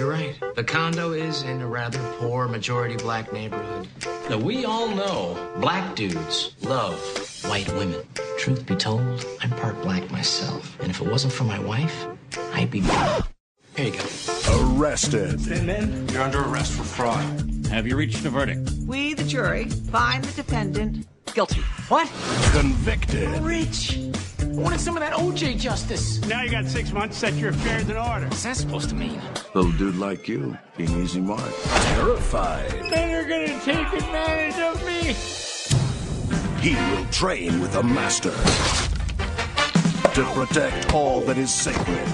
You're right. The condo is in a rather poor majority black neighborhood. Now, we all know black dudes love white women. Truth be told, I'm part black myself. And if it wasn't for my wife, I'd be. Here you go. Arrested. You're under arrest for fraud. Have you reached a verdict? We, the jury, find the defendant guilty. What? Convicted. Rich. I wanted some of that OJ justice. Now you got six months to set your affairs in order. What's that supposed to mean? Little dude like you, being easy mark. Terrified. Then you're gonna take advantage of me. He will train with a master to protect all that is sacred.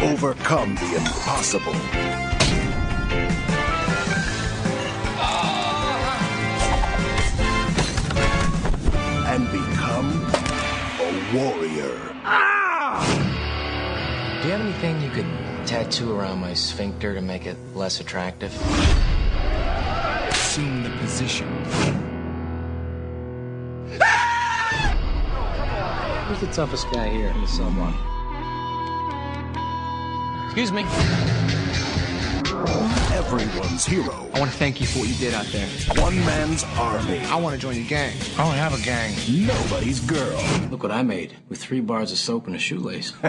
Overcome the impossible. Become a warrior. Ah! Do you have anything you could tattoo around my sphincter to make it less attractive? Assume the position. Who's the toughest guy here in the cell? Excuse me. Everyone's hero. I want to thank you for what you did out there. One man's army. I want to join your gang. Oh, I don't have a gang. Nobody's girl. Look what I made with three bars of soap and a shoelace.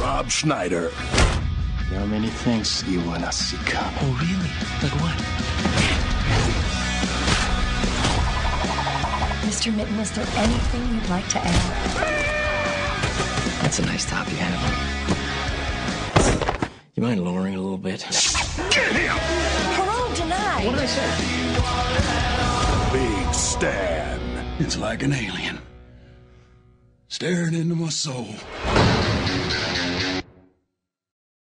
Rob Schneider. There are many things you wanna see come. oh, really? Like what? Mr. Minton, is there anything you'd like to add? That's a nice top you have. You mind lowering it a little bit? Parole denied. What did I say? Big Stan. It's like an alien staring into my soul.